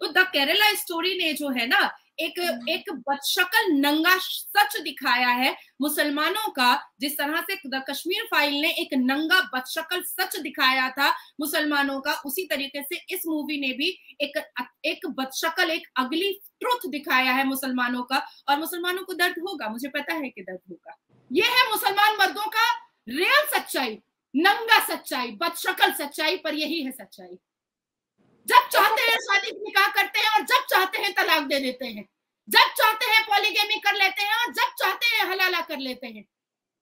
तो the Kerala story ने जो है ना एक हम्म। एक बदशकल नंगा सच दिखाया है मुसलमानों का जिस तरह से द कश्मीर फ़ाइल ने एक नंगा बदशकल सच दिखाया था मुसलमानों का उसी तरीके से इस मूवी ने भी एक एक बदशकल एक अगली ट्रुथ दिखाया है मुसलमानों का और मुसलमानों को दर्द होगा मुझे पता है कि दर्द होगा ये है मुसलमान मर्दों का रियल सच्चाई नंगा सच्चाई बदशकल सच्चाई पर यही है सच्चाई जब चाहते हैं शादी निकाह करते हैं और जब चाहते हैं तलाक दे देते हैं। जब चाहते हैं पॉलीगेमी कर लेते हैं और जब चाहते हैं हलाला कर लेते हैं।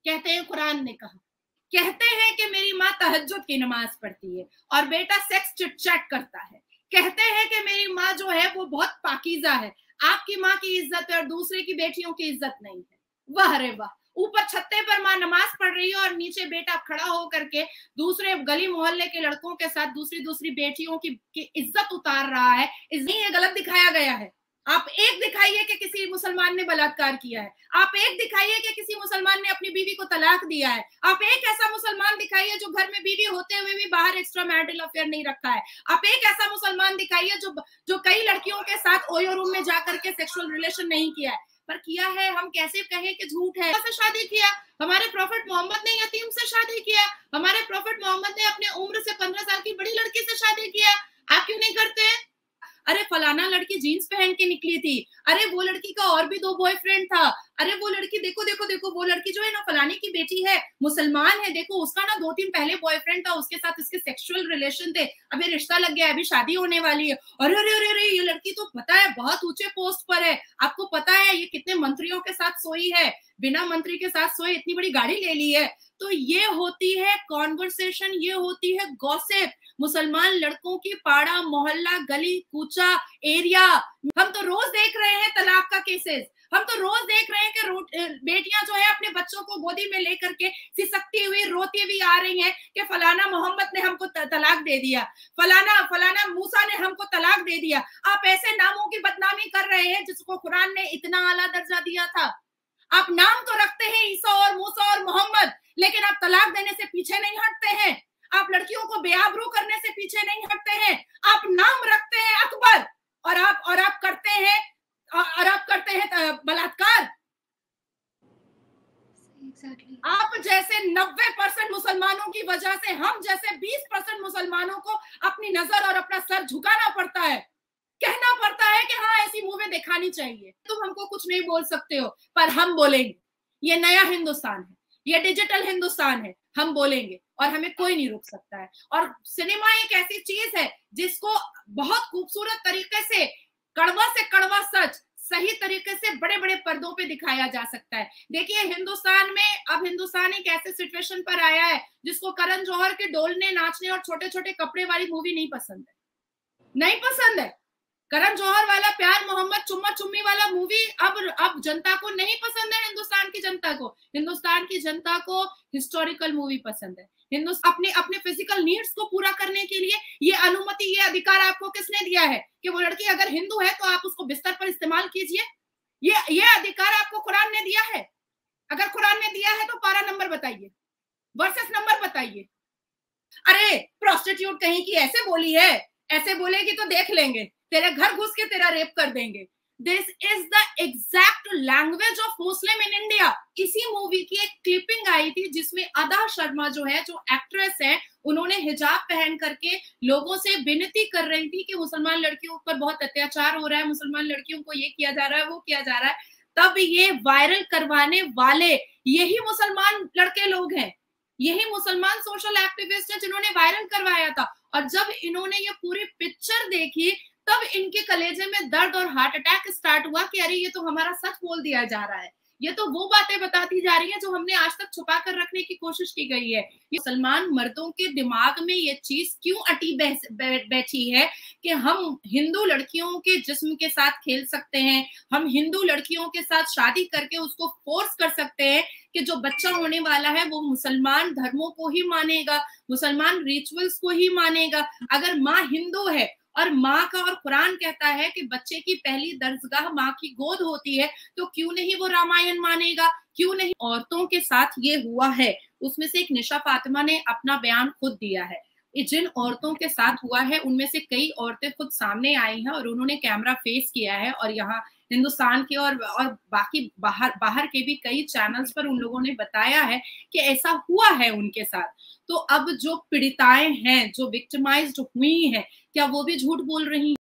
कहते हैं कुरान ने कहा, कहते हैं कि मेरी माँ तहजद की नमाज़ पढ़ती है और बेटा सेक्स चिट करता है। कहते हैं कि मेरी माँ जो है वो बहुत पाकिजा है। आपकी माँ की इज़्ज़त है और दूसरे की बेटियों की इज़्ज़त नहीं है। वाह रे वाह। ऊपर छत्ते पर माँ नमाज़ पढ़ रही है और नीचे बेटा खड़ा हो करके दूसरे गली मोहल्ले के लड़कों के साथ दूसरी दूसरी बेटियों की, की इज़्ज़त उतार रहा है। इसलिए ये गलत दिखाया गया है। आप एक दिखाइए कि किसी मुसलमान ने बलात्कार किया है। आप एक दिखाइए कि किसी मुसलमान ने अपनी बीवी को तलाक दिया है। आप एक ऐसा मुसलमान दिखाइए जो घर में बीवी होते हुए भी बाहर एक्स्ट्रा मैरिटल अफेयर नहीं रखा है। आप एक ऐसा मुसलमान दिखाइए जो जो कई लड़कियों के साथ ओयो रूम में जाकर के सेक्सुअल रिलेशन नहीं किया है। पर किया है? हम कैसे कहें कि झूठ है? से शादी किया। हमारे प्रॉफिट मोहम्मद ने यतीम से शादी किया। हमारे प्रॉफिट मोहम्मद ने अपने उम्र से पंद्रह साल की बड़ी लड़की से शादी किया। आप क्यों नहीं करते? हैं अरे, फलाना लड़की जीन्स पहन के निकली थी। अरे, वो लड़की का और भी दो बॉयफ्रेंड था। अरे, वो लड़की, देखो देखो देखो, वो लड़की जो है ना, फलाने की बेटी है, मुसलमान है। देखो, उसका ना दो तीन पहले बॉयफ्रेंड था, उसके साथ इसके सेक्सुअल रिलेशन थे। अभी रिश्ता लग गया अभी शादी होने वाली है। अरे अरे अरे अरे, ये लड़की तो पता है, बहुत ऊँचे पोस्ट पर है। आपको पता है, ये कितने मंत्रियों के साथ सोई है। बिना मंत्री के साथ सोए, इतनी बड़ी गाड़ी ले ली है। तो ये होती है कॉन्वर्सेशन ये होती है गॉसिप मुसलमान लड़कों की पाड़ा, मोहल्ला, गली, कूचा एरिया हम तो रोज देख रहे हैं तलाक का केसेस हम तो रोज देख रहे हैं कि बेटियाँ जो है अपने बच्चों को गोदी में लेकर के सिसकती हुई, रोती हुई आ रही हैं कि फलाना मोहम्मद ने हमको तलाक दे दिया। फलाना फलाना मूसा ने हमको तलाक दे दिया। आप ऐसे नामों की बदनामी कर रहे हैं जिसको कुरान ने इतना आला दर्जा दिया था। आप नाम तो रखते हैं ईसा और मूसा और मोहम्मद लेकिन आप तलाक देने से पीछे नहीं हटते हैं। आप लड़कियों को बेआबरू करने से पीछे नहीं हटते हैं। आप नाम रखते हैं अकबर और आप और आप करते हैं और आप करते हैं बलात्कार। Exactly. आप जैसे 90 परसेंट मुसलमानों की वजह से हम जैसे 20 परसेंट मुसलमानों को अपनी नज़र और अपना सर झुकाना पड़ता है। कहना पड़ता है कि हाँ ऐसी मूवी दिखानी चाहिए। तुम हमको कुछ नहीं बोल सकते हो। पर हम बोलेंगे। ये नया हिंदुस्तान है, ये डिजिटल हिंदुस्तान है, हम बोलेंगे और हमें कोई नहीं रोक सकता है। और सिनेमा एक ऐसी चीज़ है जिसको बहुत खूबसूरत तरीके से, कड़वा से कड़वा सच, सही तरीके से बड़े बड़े पर्दों पे दिखाया जा सकता है। देखिए, हिंदुस्तान में, अब हिंदुस्तान एक ऐसे सिचुएशन पर आया है जिसको करण जौहर के डोलने नाचने और छोटे छोटे कपड़े वाली मूवी नहीं पसंद है। नहीं पसंद है? करण जौहर वाला प्यार, मोहम्मद चुम्मा चुम्मी वाला मूवी अब अब जनता को नहीं पसंद है हिंदुस्तान की जनता को। हिंदुस्तान की जनता को हिस्टोरिकल मूवी पसंद है। हिंदुस्तान अपने अपने फ़िज़िकल नीड्स को पूरा करने के लिए ये अनुमति, ये अधिकार आपको किसने दिया है? कि वो लड़की अगर हिंदू है तो आप उसको बिस्तर पर इस्तेमाल कीजिए। ये ये अधिकार आपको कुरान ने दिया है। अगर कुरान ने दिया है तो पारा नंबर बताइए। वर्सेस नंबर बताइए। अरे प्रोस्टिट्यूट कहीं की ऐसे बोली है। ऐसे बोलेगी तो देख लेंगे। तेरे घर घुस के तेरा रेप कर देंगे। This is the exact language of Muslim in India इसी मूवी की एक क्लिपिंग आई थी जिसमें अदा शर्मा जो है, जो एक्ट्रेस है, उन्होंने हिजाब पहन करके लोगों से विनती कर रही थी कि मुसलमान लड़कियों पर बहुत अत्याचार हो रहा है, मुसलमान लड़कियों को ये किया जा रहा है, वो किया जा रहा है। तब ये वायरल करवाने वाले, यही मुसलमान लड़के लोग हैं। यही मुसलमान सोशल एक्टिविस्ट है जिन्होंने वायरल करवाया था। और जब इन्होंने ये पूरी पिक्चर देखी तब इनके कलेजे में दर्द और हार्ट अटैक स्टार्ट हुआ कि अरे, ये तो हमारा सच बोल दिया जा रहा है। ये तो वो बातें बताती जा रही हैं जो हमने आज तक छुपा कर रखने की कोशिश की गई है। ये सलमान मर्दों के दिमाग में ये चीज़ क्यों अटी बैठी है कि हम हिंदू लड़कियों के जिस्म के साथ खेल सकते हैं, हम हिंदू लड़कियों के साथ शादी करके उसको फोर्स कर सकते हैं कि जो बच्चा होने वाला है वो मुसलमान धर्मों को ही मानेगा, मुसलमान रिचुअल्स को ही मानेगा। अगर माँ हिंदू है और माँ का और कुरान कहता है कि बच्चे की पहली दर्जगाह माँ की गोद होती है तो क्यों नहीं वो रामायण मानेगा? क्यों नहीं? औरतों के साथ ये हुआ है। उसमें से एक निशा फातिमा ने अपना बयान खुद दिया है। जिन औरतों के साथ हुआ है, उनमें से कई औरतें खुद सामने आई हैं और उन्होंने कैमरा फेस किया है और यहाँ हिंदुस्तान के और और बाकी बाहर बाहर के भी कई चैनल्स पर उन लोगों ने बताया है कि ऐसा हुआ है उनके साथ। तो अब जो पीड़िताएँ हैं, जो विक्टिमाइज्ड हुई हैं क्या वो भी झूठ बोल रही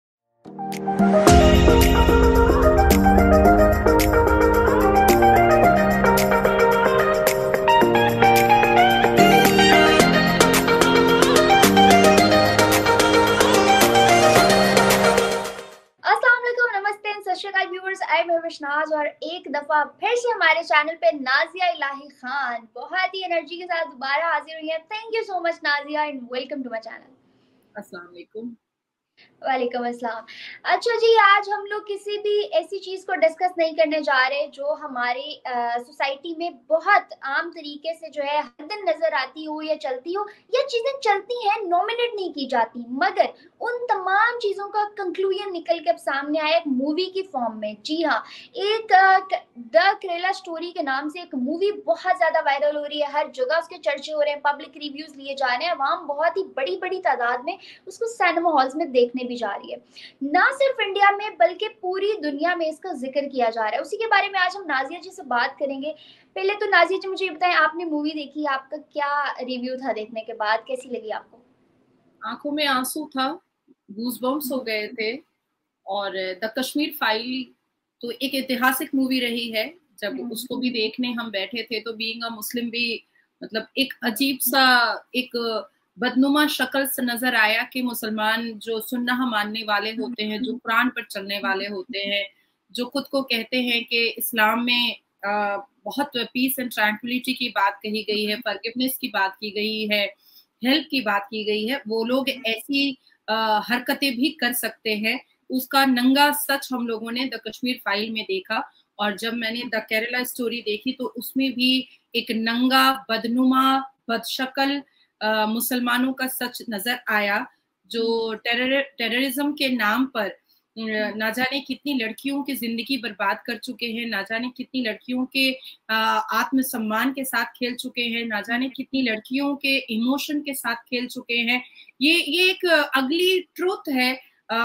विश्नाज और एक दफ़ा फिर से हमारे चैनल पे नाजिया इलाही खान बहुत ही एनर्जी के साथ दोबारा हाजिर हुई है। Thank you so much Nazia and welcome to my channel अस्सलाम वालेकुम। वालेकुम अस्सलाम। अच्छा जी, आज हम लोग किसी भी ऐसी चीज़ को डिस्कस नहीं करने जा रहे जो हमारी सोसाइटी में बहुत आम तरीके से जो है, हर दिन नज़र आती हो या चलती हो, या चीज़ें चलती हैं नॉमिनेट नहीं की जाती। मगर उन तमाम चीज़ों का कंक्लूजन निकल के अब सामने आया एक मूवी की फॉर्म में। जी हाँ एक द करेला स्टोरी के नाम से एक मूवी बहुत ज़्यादा वायरल हो रही है। हर जगह उसके चर्चे हो रहे हैं पब्लिक रिव्यूज़ लिए जा रहे हैं। वहाँ बहुत ही बड़ी बड़ी तादाद में उसको सिनेमा हॉल्स में देखने भी जा रही है। ना सिर्फ़ इंडिया में, बल्कि पूरी दुनिया में इसका ज़िक्र किया जा रहा है। उसी के बारे में आज हम नाजिया जी से बात करेंगे। पहले तो नाजिया जी, मुझे बताएँ, आपने मूवी देखी? आपका क्या रिव्यू था देखने के बाद? कैसी लगी आपको? आँखों में आँसू था गूजबम्स हो गए थे और द कश्मीर फ़ाइल तो एक ऐतिहासिक मूवी रही है जब हम्म। उसको भी देखने हम बैठे थे तो बीइंग अ मुस्लिम भी मतलब एक अजीब सा एक बदनुमा शक्ल से नज़र आया कि मुसलमान जो सुन्ना मानने वाले होते हैं जो कुरान पर चलने वाले होते हैं जो खुद को कहते हैं कि इस्लाम में आ, बहुत पीस एंड ट्रैंक्विलिटी की बात कही गई है फॉरगिवनेस की बात की गई है हेल्प की बात की गई है। वो लोग ऐसी हरकतें भी कर सकते हैं। उसका नंगा सच हम लोगों ने द कश्मीर फ़ाइल में देखा और जब मैंने द केरला स्टोरी देखी तो उसमें भी एक नंगा बदनुमा बदशकल मुसलमानों का सच नज़र आया जो टेरर टेररिज्म के नाम पर ना जाने कितनी लड़कियों की ज़िंदगी बर्बाद कर चुके हैं ना जाने कितनी लड़कियों के आत्मसम्मान के साथ खेल चुके हैं ना जाने कितनी लड़कियों के इमोशन के साथ खेल चुके हैं। ये ये एक अगली ट्रुथ है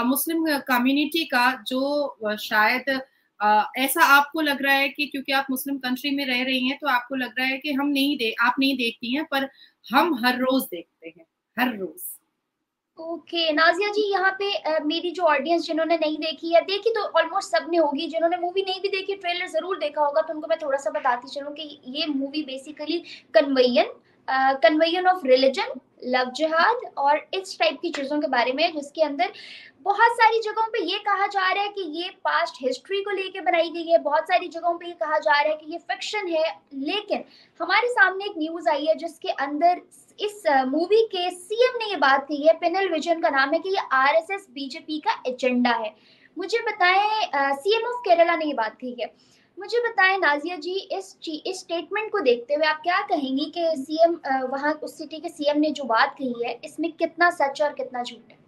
मुस्लिम कम्युनिटी का जो शायद आ, ऐसा आपको लग रहा है कि क्योंकि आप मुस्लिम कंट्री में रह रही हैं तो आपको लग रहा है कि हम नहीं दे आप नहीं देखती हैं पर हम हर रोज देखते हैं हर रोज। ओके okay, नाजिया जी यहाँ पे मेरी जो ऑडियंस जिन्होंने नहीं देखी है देखी तो ऑलमोस्ट सबने होगी जिन्होंने मूवी नहीं भी देखी ट्रेलर ज़रूर देखा होगा तो उनको मैं थोड़ा सा बताती चलूँ कि ये movie basically conveyance conveyance of religion love जिहाद और इस टाइप की चीज़ों के बारे में, जिसके अंदर बहुत सारी जगहों पे ये कहा जा रहा है कि ये पास्ट हिस्ट्री को लेके बनाई गई है। बहुत सारी जगहों पे ये कहा जा रहा है कि ये फिक्शन है। लेकिन हमारे सामने एक न्यूज़ आई है, जिसके अंदर इस मूवी के सीएम ने ये बात कही है पिनल विजन का नाम है कि ये आरएसएस बीजेपी का एजेंडा है। मुझे बताएँ सीएम ऑफ़ केरला ने ये बात कही है। मुझे बताएँ, नाजिया जी, इस इस स्टेटमेंट को देखते हुए आप क्या कहेंगी कि सीएम वहाँ उस सिटी के सीएम ने जो बात कही है, इसमें कितना सच और कितना झूठ है?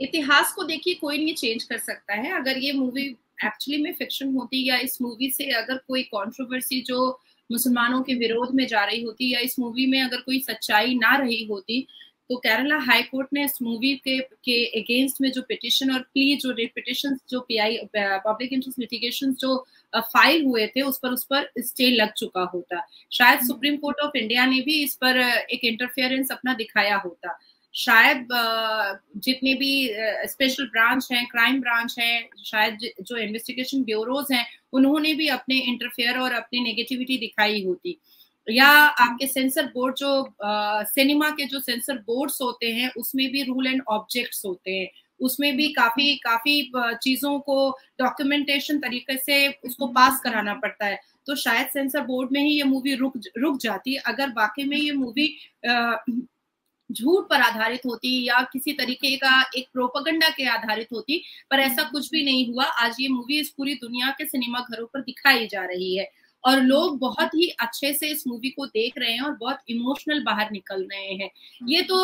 इतिहास को देखिए, कोई नहीं चेंज कर सकता है। अगर ये मूवी एक्चुअली में फिक्शन होती या इस मूवी से अगर कोई कंट्रोवर्सी जो मुसलमानों के विरोध में जा रही होती या इस मूवी में अगर कोई सच्चाई ना रही होती तो केरला हाई कोर्ट ने इस मूवी के के अगेंस्ट में जो पिटिशन और प्ली जो पिटिशन जो पीआई पब्लिक इंटरेस्ट लिटिगेशन जो फ़ाइल हुए थे उस पर उस पर स्टे लग चुका होता। शायद सुप्रीम कोर्ट ऑफ़ इंडिया ने भी इस पर एक इंटरफेरेंस अपना दिखाया होता। शायद जितने भी स्पेशल ब्रांच हैं क्राइम ब्रांच हैं शायद जो इन्वेस्टिगेशन ब्यूरोज हैं उन्होंने भी अपने इंटरफेयर और अपनी नेगेटिविटी दिखाई होती। या आपके सेंसर बोर्ड जो सिनेमा के जो सेंसर बोर्ड्स होते हैं उसमें भी रूल एंड ऑब्जेक्ट्स होते हैं। उसमें भी काफ़ी काफ़ी चीज़ों को डॉक्यूमेंटेशन तरीके से उसको पास कराना पड़ता है। तो शायद सेंसर बोर्ड में ही ये मूवी रुक रुक जाती, अगर वाकई में ये मूवी झूठ पर आधारित होती या किसी तरीके का एक प्रोपगंडा के आधारित होती, पर ऐसा कुछ भी नहीं हुआ। आज ये मूवी इस पूरी दुनिया के सिनेमा घरों पर दिखाई जा रही है। और लोग बहुत ही अच्छे से इस मूवी को देख रहे हैं और बहुत इमोशनल बाहर निकल रहे हैं। ये तो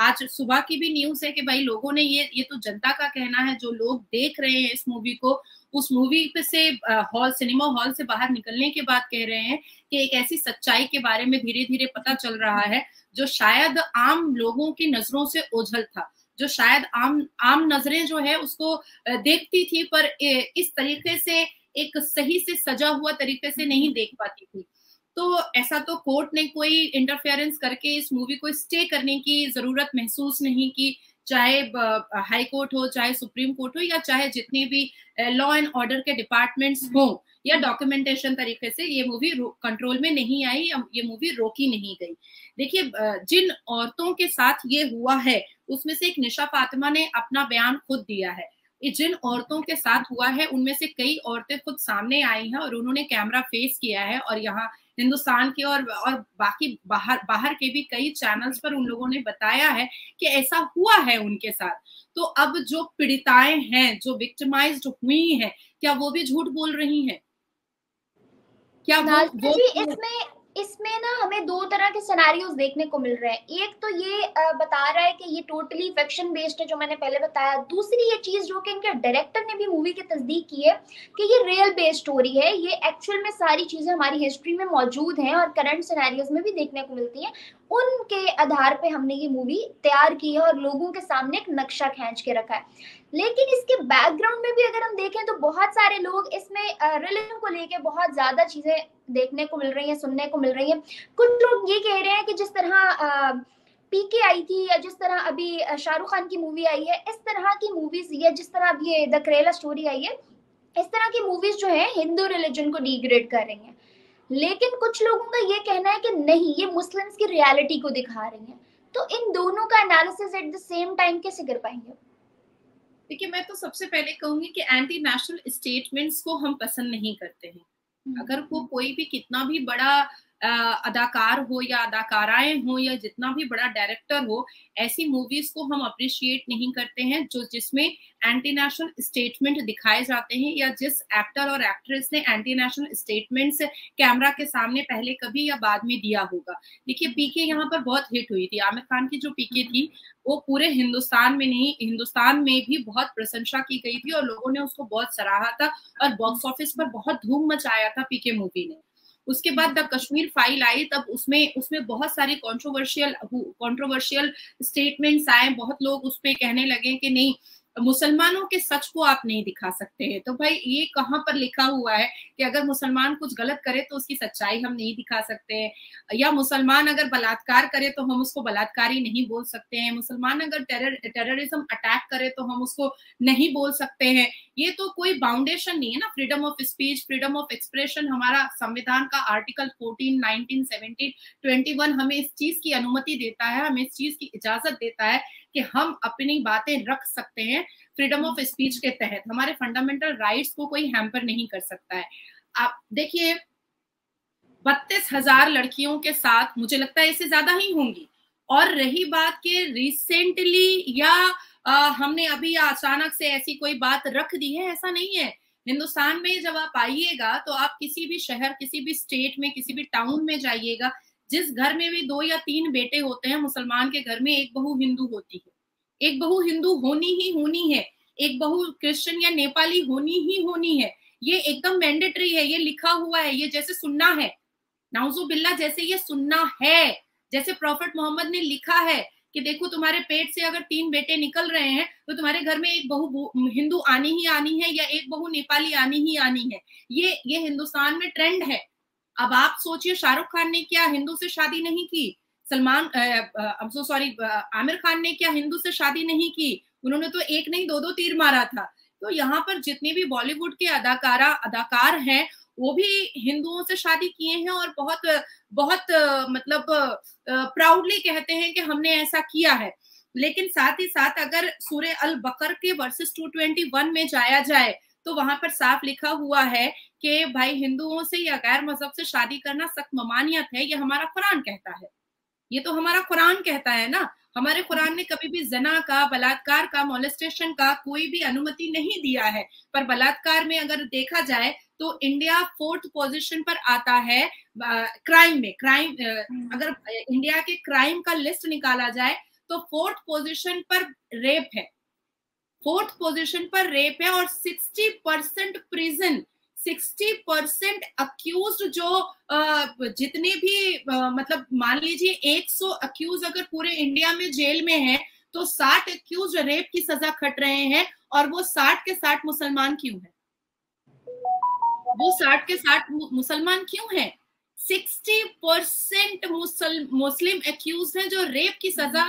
आज सुबह की भी न्यूज़ है कि भाई लोगों ने ये ये तो जनता का कहना है, जो लोग देख रहे हैं इस मूवी को, उस मूवी से हॉल सिनेमा हॉल से बाहर निकलने के बाद कह रहे हैं कि एक ऐसी सच्चाई के बारे में धीरे धीरे पता चल रहा है, जो शायद आम लोगों की नज़रों से ओझल था, जो शायद आम आम नज़रें जो है उसको देखती थी, पर इस तरीके से एक सही से सजा हुआ तरीके से नहीं देख पाती थी। तो ऐसा तो कोर्ट ने कोई इंटरफेरेंस करके इस मूवी को स्टे करने की ज़रूरत महसूस नहीं की चाहे हाई कोर्ट हो चाहे सुप्रीम कोर्ट हो या चाहे जितने भी लॉ एंड ऑर्डर के डिपार्टमेंट्स हो या डॉक्यूमेंटेशन तरीके से ये मूवी कंट्रोल में नहीं आई ये मूवी रोकी नहीं गई। देखिए जिन औरतों के साथ ये हुआ है उसमें से एक निशा फातिमा ने अपना बयान खुद दिया है। जिन औरतों के साथ हुआ है उनमें से कई औरतें खुद सामने आई हैं और उन्होंने कैमरा फेस किया है और यहाँ हिंदुस्तान के और और बाकी बाहर बाहर के भी कई चैनल्स पर उन लोगों ने बताया है कि ऐसा हुआ है उनके साथ। तो अब जो पीड़िताएँ हैं जो विक्टिमाइज्ड हुई हैं क्या वो भी झूठ बोल रही हैं? क्या वो, वो इसमें इसमें ना हमें दो तरह के सिनेरियोस देखने को मिल रहे हैं। एक तो ये बता रहा है कि ये टोटली फिक्शन बेस्ड है, जो मैंने पहले बताया। दूसरी ये चीज़ जो कि इनके डायरेक्टर ने भी मूवी की तस्दीक की है कि ये रियल बेस्ड स्टोरी है। ये एक्चुअल में सारी चीज़ें हमारी हिस्ट्री में मौजूद हैं और करंट सिनेरियोज में भी देखने को मिलती हैं। उनके आधार पे हमने ये मूवी तैयार की है और लोगों के सामने एक नक्शा खींच के रखा है। लेकिन इसके बैकग्राउंड में भी अगर हम देखें तो बहुत सारे लोग इसमें रिलीजन को लेके बहुत ज़्यादा चीज़ें देखने को मिल रही हैं, सुनने को मिल रही हैं। कुछ लोग ये कह रहे हैं कि जिस तरह पीके आई थी या जिस तरह अभी शाहरुख खान की मूवी आई है, इस तरह की मूवीज़ या जिस तरह अभी ये द करेला स्टोरी आई है, इस तरह की मूवीज़ जो है, हिंदू रिलीजन को डिग्रेड कर रही हैं। लेकिन कुछ लोगों का ये कहना है कि नहीं ये मुस्लिम्स की रियलिटी को दिखा रही हैं। तो इन दोनों का analysis at the same time कैसे कर पाएँगे? देखिए मैं तो सबसे पहले कहूँगी कि एंटी नेशनल स्टेटमेंट्स को हम पसंद नहीं करते हैं। हम्म। अगर वो कोई भी कितना भी बड़ा अदाकार हो या अदाकाराएँ हो या जितना भी बड़ा डायरेक्टर हो, ऐसी मूवीज़ को हम अप्रिशिएट नहीं करते हैं, जो जिसमें एंटी नेशनल स्टेटमेंट दिखाए जाते हैं या जिस एक्टर और एक्ट्रेस ने एंटी नेशनल स्टेटमेंट्स कैमरा के सामने पहले कभी या बाद में दिया होगा। देखिए पीके यहाँ पर बहुत हिट हुई थी। आमिर खान की जो पीके थी, वो पूरे हिंदुस्तान में नहीं, हिंदुस्तान में भी बहुत प्रशंसा की गई थी और लोगों ने उसको बहुत सराहा था और बॉक्स ऑफ़िस पर बहुत धूम मचाया था पीके मूवी ने। उसके बाद द कश्मीर फ़ाइल आई, तब उसमें उसमें बहुत सारे कॉन्ट्रोवर्शियल कॉन्ट्रोवर्शियल स्टेटमेंट्स आए, बहुत लोग उस पर कहने लगे कि नहीं मुसलमानों के सच को आप नहीं दिखा सकते हैं। तो भाई, ये कहाँ पर लिखा हुआ है कि अगर मुसलमान कुछ गलत करे तो उसकी सच्चाई हम नहीं दिखा सकते हैं। या मुसलमान अगर बलात्कार करे तो हम उसको बलात्कारी नहीं बोल सकते हैं। मुसलमान अगर टेरर टेररिज्म अटैक करे तो हम उसको नहीं बोल सकते हैं। ये तो कोई बाउंडेशन नहीं है ना। Freedom of speech freedom of expression हमारा संविधान का article fourteen nineteen seventeen twenty one हमें इस चीज़ की अनुमति देता है, हमें इस चीज़ की इजाज़त देता है कि हम अपनी बातें रख सकते हैं फ्रीडम ऑफ़ स्पीच के तहत। हमारे फंडामेंटल राइट्स को कोई हैम्पर नहीं कर सकता है। आप देखिए बत्तीस हज़ार लड़कियों के साथ मुझे लगता है इससे ज़्यादा ही होंगी। और रही बात के रिसेंटली या आ, हमने अभी अचानक से ऐसी कोई बात रख दी है? ऐसा नहीं है। हिंदुस्तान में जब आप आइएगा तो आप किसी भी शहर किसी भी स्टेट में किसी भी टाउन में जाइएगा जिस घर में भी दो या तीन बेटे होते हैं, मुसलमान के घर में एक बहू हिंदू होती है। एक बहू हिंदू होनी ही होनी है, एक बहू क्रिश्चियन या नेपाली होनी ही होनी है। ये एकदम मैंडेटरी है, ये लिखा हुआ है, ये जैसे सुनना है। नाउजो बिल्ला जैसे ये सुनना है, जैसे प्रॉफिट मोहम्मद ने लिखा है कि देखो तुम्हारे पेट से अगर तीन बेटे निकल रहे हैं तो तुम्हारे घर में एक बहू हिंदू आनी ही आनी है या एक बहू नेपाली आनी ही आनी है। ये ये हिंदुस्तान में ट्रेंड है। अब आप सोचिए शाहरुख खान ने क्या हिंदू से शादी नहीं की? सलमान सो सॉरी आमिर खान ने क्या हिंदू से शादी नहीं की? उन्होंने तो एक नहीं दो दो तीर मारा था। तो यहाँ पर जितने भी बॉलीवुड के अदाकारा, अदाकार हैं, वो भी हिंदुओं से शादी किए हैं और बहुत बहुत मतलब प्राउडली कहते हैं कि हमने ऐसा किया है। लेकिन साथ ही साथ अगर सूर्य अल बकर के वर्सेस 221 में जाया जाए तो वहाँ पर साफ़ लिखा हुआ है कि भाई हिंदुओं से या गैर मज़हब से शादी करना सख्त ममानियत है ये हमारा कुरान कहता है। ये तो हमारा कुरान कहता है ना। हमारे कुरान ने कभी भी जना का बलात्कार का मोलेस्टेशन का कोई भी अनुमति नहीं दिया है। पर बलात्कार में अगर देखा जाए तो इंडिया फोर्थ पोजीशन पर आता है क्राइम में। क्राइम अगर इंडिया के क्राइम का लिस्ट निकाला जाए तो फोर्थ पोजीशन पर रेप है। फोर्थ पोजीशन पर रेप है और 60 percent prison, sixty percent accused जो जितने भी मतलब मान लीजिए 100 अक्यूज अगर पूरे इंडिया में जेल में है तो 60 अक्यूज रेप की सजा खट रहे हैं और वो 60 के 60 मुसलमान क्यों है? वो 60 के 60 मुसलमान क्यों है? 60 परसेंट मुस्लिम अक्यूज हैं जो रेप की सजा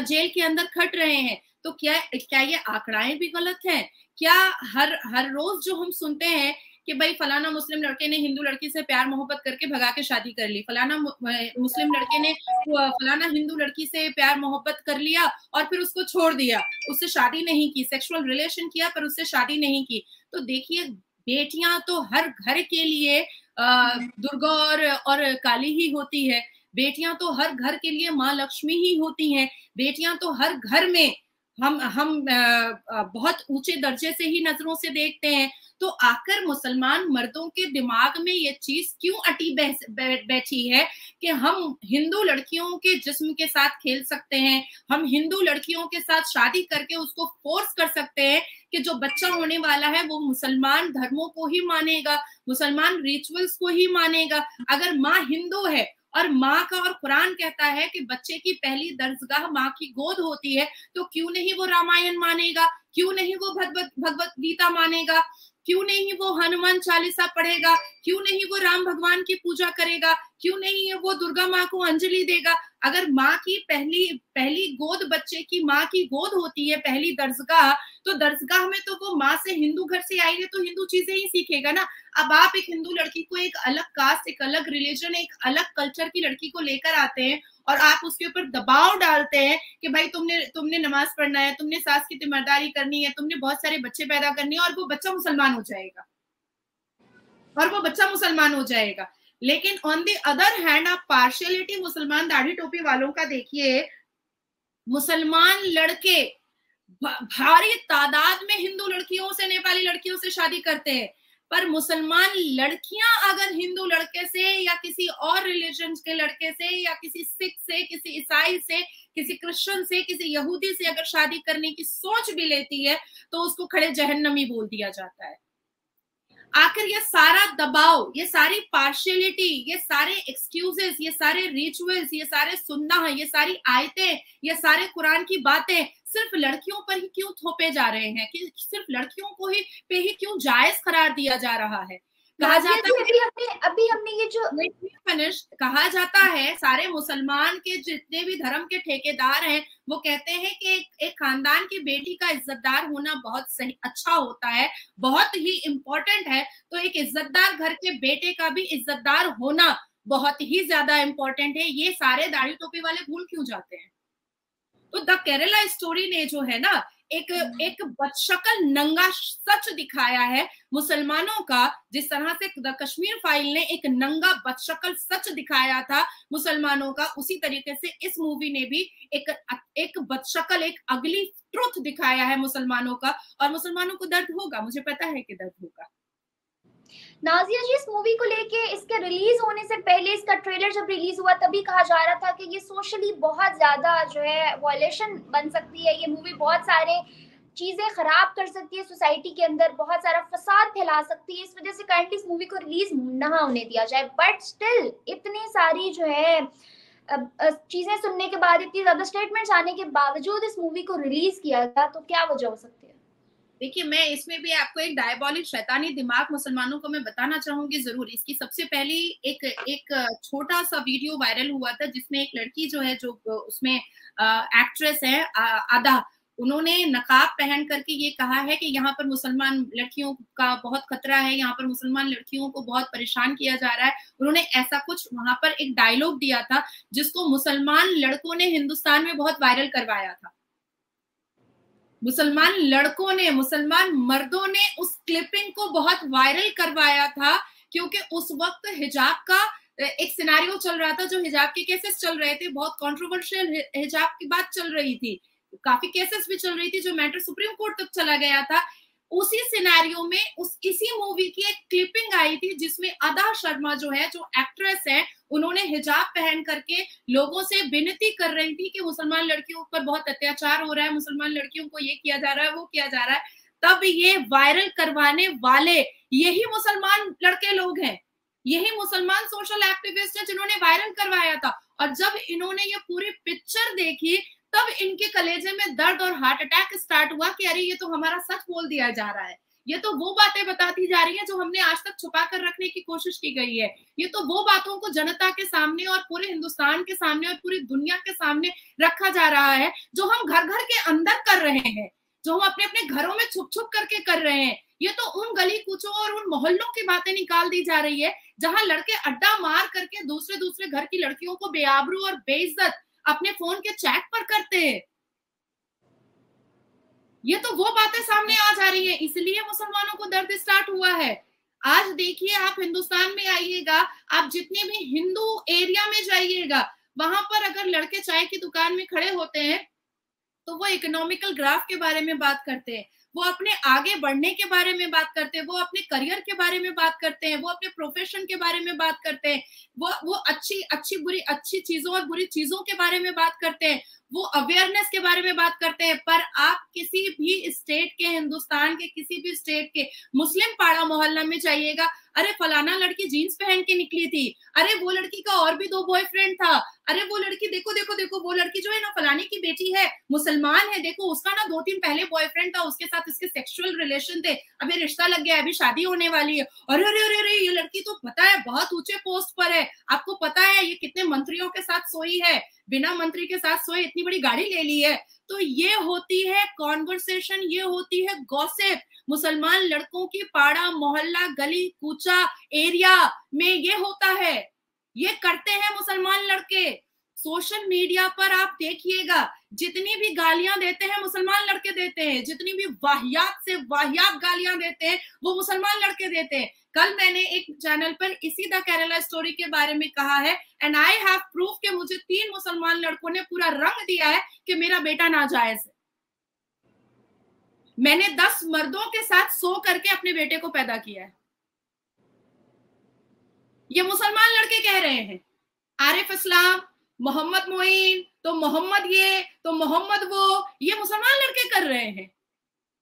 जेल के अंदर खट रहे हैं। तो क्या क्या ये आंकड़ाएँ भी गलत हैं? क्या हर हर रोज जो हम सुनते हैं कि भाई फलाना मुस्लिम लड़के ने हिंदू लड़की से प्यार मोहब्बत करके भगा के शादी कर ली फलाना मुस्लिम लड़के ने फलाना हिंदू लड़की से प्यार मोहब्बत कर लिया और फिर उसको छोड़ दिया। उससे शादी नहीं की सेक्सुअल रिलेशन किया पर उससे शादी नहीं की। तो देखिए बेटियाँ तो हर घर के लिए दुर्गा और, और काली ही होती है। बेटियाँ तो हर घर के लिए माँ लक्ष्मी ही होती हैं। बेटियाँ तो हर घर में हम हम बहुत ऊँचे दर्जे से ही नज़रों से देखते हैं। तो आकर मुसलमान मर्दों के दिमाग में ये चीज़ क्यों अटी बैठी है कि हम हिंदू लड़कियों के जिस्म के साथ खेल सकते हैं, हम हिंदू लड़कियों के साथ शादी करके उसको फोर्स कर सकते हैं कि जो बच्चा होने वाला है वो मुसलमान धर्मों को ही मानेगा, मुसलमान रिचुअल्स को ही मानेगा। अगर माँ हिंदू है और माँ का और कुरान कहता है कि बच्चे की पहली दर्जगाह माँ की गोद होती है तो क्यों नहीं वो रामायण मानेगा? क्यों नहीं वो भगवत भगवत गीता मानेगा? क्यों नहीं वो हनुमान चालीसा पढ़ेगा? क्यों नहीं वो राम भगवान की पूजा करेगा? क्यों नहीं है वो दुर्गा माँ को अंजलि देगा? अगर माँ की पहली पहली गोद बच्चे की माँ की गोद होती है, पहली दर्जगाह तो दर्जगाह में तो वो माँ से हिंदू घर से आई है तो हिंदू चीज़ें ही सीखेगा ना? अब आप एक हिंदू लड़की को एक अलग कास्ट एक अलग रिलीजन एक अलग कल्चर की लड़की को लेकर आते हैं और आप उसके ऊपर दबाव डालते हैं कि भाई तुमने तुमने नमाज़ पढ़ना है, तुमने सास की तिमारदारी करनी है, तुमने बहुत सारे बच्चे पैदा करने हैं और वो बच्चा मुसलमान हो जाएगा। और वो बच्चा मुसलमान हो जाएगा। लेकिन ऑन द अदर हैंड आप पार्शियलिटी मुसलमान दाढ़ी टोपी वालों का देखिए, मुसलमान लड़के भारी तादाद में हिंदू लड़कियों से, नेपाली लड़कियों से शादी करते हैं। पर मुसलमान लड़कियाँ अगर हिंदू लड़के से या किसी और रिलीजन के लड़के से या किसी सिख से, किसी ईसाई से, किसी क्रिश्चियन से, किसी यहूदी से अगर शादी करने की सोच भी लेती है तो उसको खड़े जहन्नमी बोल दिया जाता है। आखिर ये सारा दबाव, ये सारी पार्शियलिटी ये सारे एक्सक्यूजेस ये सारे रिचुअल्स ये सारे सुनना, ये सारी आयतें, ये सारे कुरान की बातें सिर्फ़ लड़कियों पर ही क्यों थोपे जा रहे हैं? कि सिर्फ़ लड़कियों को ही पे ही क्यों जायज़ करार दिया जा रहा है? कहा जाता है अभी हमने अभी हमने ये जो फिनिश कहा जाता है सारे मुसलमान के जितने भी धर्म के ठेकेदार हैं वो कहते हैं कि एक, एक खानदान की बेटी का इज्जतदार होना बहुत सही अच्छा होता है बहुत ही इम्पोर्टेंट है तो एक इज्जतदार घर के बेटे का भी इज्जतदार होना बहुत ही ज़्यादा इम्पोर्टेंट है। ये सारे दाढ़ी टोपी वाले भूल क्यों जाते हैं? तो द केरला स्टोरी ने जो है ना एक हम्म। एक बदशकल नंगा सच दिखाया है मुसलमानों का जिस तरह से द कश्मीर फ़ाइल ने एक नंगा बदशकल सच दिखाया था मुसलमानों का उसी तरीके से इस मूवी ने भी एक एक बदशकल एक अगली ट्रुथ दिखाया है मुसलमानों का और मुसलमानों को दर्द होगा मुझे पता है कि दर्द होगा नाजिया जी इस मूवी को लेके इसके रिलीज़ होने से पहले इसका ट्रेलर जब रिलीज़ हुआ, तभी कहा जा रहा था कि ये सोशली बहुत ज़्यादा जो है वॉयलेशन बन सकती है। ये मूवी बहुत सारे चीज़ें खराब कर सकती है सोसाइटी के अंदर बहुत सारा फसाद फैला सकती है। इस वजह से काइंडली इस मूवी को रिलीज़ ना होने दिया जाए। बट स्टिल इतनी सारी जो है चीज़ें सुनने के बाद, इतनी ज़्यादा स्टेटमेंट्स आने के बावजूद इस मूवी को रिलीज़ किया गया तो क्या वजह हो सकती है? देखिए, मैं इसमें भी आपको एक डायबॉलिक शैतानी दिमाग मुसलमानों को मैं बताना चाहूँगी ज़रूर। इसकी सबसे पहली एक एक छोटा सा वीडियो वायरल हुआ था, जिसमें एक लड़की जो है, जो उसमें एक्ट्रेस है आधा, उन्होंने नकाब पहन करके ये कहा है कि यहाँ पर मुसलमान लड़कियों का बहुत खतरा है, यहाँ पर मुसलमान लड़कियों को बहुत परेशान किया जा रहा है। उन्होंने ऐसा कुछ वहाँ पर एक डायलॉग दिया था, जिसको मुसलमान लड़कों ने हिंदुस्तान में बहुत वायरल करवाया था। मुसलमान लड़कों ने, मुसलमान मर्दों ने उस क्लिपिंग को बहुत वायरल करवाया था, क्योंकि उस वक्त हिजाब का एक सिनारियो चल रहा था जो हिजाब के केसेस चल रहे थे, बहुत कंट्रोवर्शियल हिजाब की बात चल रही थी। काफ़ी केसेस भी चल रही थी जो मैटर सुप्रीम कोर्ट तक चला गया था। उसी सिनेरियो में उस, इसी मूवी की एक क्लिपिंग आई थी जिसमें अदा शर्मा जो है, जो एक्ट्रेस है, उन्होंने हिजाब पहन करके लोगों से विनती कर रही थी कि मुसलमान लड़कियों पर बहुत अत्याचार हो रहा है, मुसलमान लड़कियों को ये किया जा रहा है, वो किया जा रहा है। तब ये वायरल करवाने वाले यही मुसलमान लड़के लोग हैं। यही मुसलमान सोशल एक्टिविस्ट है जिन्होंने वायरल करवाया था। और जब इन्होंने ये पूरी पिक्चर देखी तब इनके कलेजे में दर्द और हार्ट अटैक स्टार्ट हुआ कि अरे, ये तो हमारा सच बोल दिया जा रहा है। ये तो वो बातें बताती जा रही है जो हमने आज तक छुपा कर रखने की कोशिश की गई है। ये तो वो बातों को जनता के सामने और पूरे हिंदुस्तान के सामने और पूरी दुनिया के सामने रखा जा रहा है, जो हम घर घर के अंदर कर रहे हैं, जो हम अपने अपने घरों में छुप छुप करके कर रहे हैं। ये तो उन गली कूचों और उन मोहल्लों की बातें निकाल दी जा रही है, जहाँ लड़के अड्डा मार करके दूसरे दूसरे घर की लड़कियों को बेआबरू और बेइज्जत अपने फ़ोन के चैट पर करते हैं। ये तो वो बातें सामने आ जा रही है, इसलिए मुसलमानों को दर्द स्टार्ट हुआ है। आज देखिए, आप हिंदुस्तान में आइएगा, आप जितने भी हिंदू एरिया में जाइएगा, वहाँ पर अगर लड़के चाय की दुकान में खड़े होते हैं तो वो इकोनॉमिकल ग्राफ के बारे में बात करते हैं। वो अपने आगे बढ़ने के बारे में बात करते हैं, वो अपने करियर के बारे में बात करते हैं, वो अपने प्रोफेशन के बारे में बात करते हैं, वो वो अच्छी अच्छी बुरी, अच्छी चीज़ों और बुरी चीज़ों के बारे में बात करते हैं, वो अवेयरनेस के बारे में बात करते हैं, पर आप किसी भी स्टेट के, हिंदुस्तान के, किसी भी स्टेट के, मुस्लिम पाड़ा मोहल्ला में जाइएगा अरे, फलाना लड़की जीन्स पहन के निकली थी। अरे, वो लड़की का और भी दो बॉयफ्रेंड था। अरे, वो लड़की, देखो देखो देखो, वो लड़की जो है ना, फलाने की बेटी है, मुसलमान है, देखो, उसका ना दो तीन पहले बॉयफ्रेंड था, उसके साथ इसके सेक्सुअल रिलेशन थे। अभी रिश्ता लग गया अभी शादी होने वाली है। अरे अरे अरे अरे, ये लड़की तो पता है, बहुत ऊँचे पोस्ट पर है। आपको पता है, ये कितने मंत्रियों के साथ सोई है? बिना मंत्री के साथ सोए, इतनी बड़ी गाड़ी ले ली है। तो ये होती है कॉन्वर्सेशन ये होती है गॉसिप मुसलमान लड़कों की पाड़ा, मोहल्ला, गली, कूचा एरिया में ये होता है। ये करते हैं मुसलमान लड़के। सोशल मीडिया पर आप देखिएगा, जितनी भी गालियाँ देते हैं मुसलमान लड़के देते हैं। जितनी भी वाहियात से वाहियात गालियाँ देते हैं, वो मुसलमान लड़के देते हैं। कल मैंने एक चैनल पर इसी द केरला स्टोरी के बारे में कहा है एंड आई हैव प्रूफ कि मुझे तीन मुसलमान लड़कों ने पूरा रंग दिया है कि मेरा बेटा नाजायज है। मैंने दस मर्दों के साथ सो करके अपने बेटे को पैदा किया है। ये मुसलमान लड़के कह रहे हैं, आरिफ इस्लाम, मोहम्मद मोइन तो मोहम्मद ये तो मोहम्मद वो, ये मुसलमान लड़के कर रहे हैं।